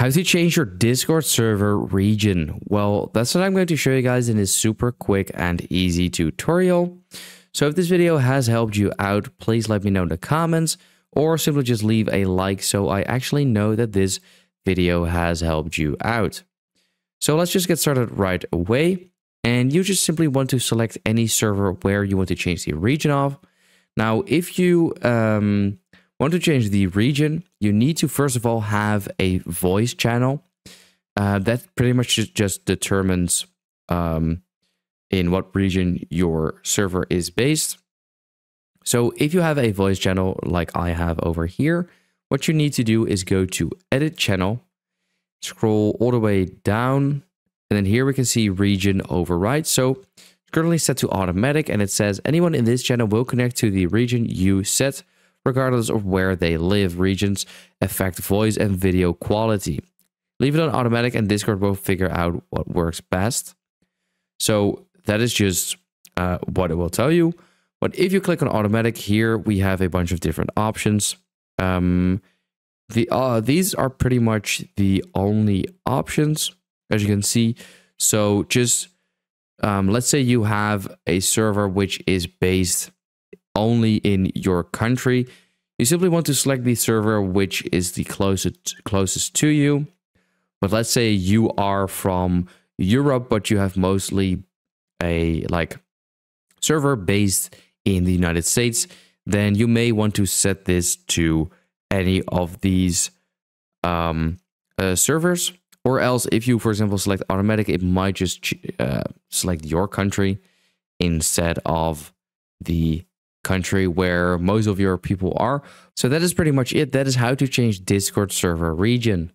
How to change your Discord server region? Well, that's what I'm going to show you guys in this super quick and easy tutorial. So if this video has helped you out, please let me know in the comments or simply just leave a like so I actually know that this video has helped you out. So let's just get started right away. And you just simply want to select any server where you want to change the region of. Now, if you um, want to change the region, you need to first of all have a voice channel. Uh, that pretty much just determines um, in what region your server is based. So if you have a voice channel like I have over here, what you need to do is go to edit channel, scroll all the way down, and then here we can see region override. So it's currently set to automatic and it says anyone in this channel will connect to the region you set regardless of where they live. Regions affect voice and video quality. Leave it on automatic and Discord will figure out what works best. So that is just uh, what it will tell you. But if you click on automatic here, we have a bunch of different options. Um, the uh, These are pretty much the only options, as you can see. So just um, let's say you have a server which is based only in your country. You simply want to select the server which is the closest closest to you. But let's say you are from Europe, but you have mostly a like server based in the United States, then you may want to set this to any of these um, uh, servers. Or else, if you, for example, select automatic, it might just uh, select your country instead of the country where most of your people are. So that is pretty much it. That is how to change Discord server region.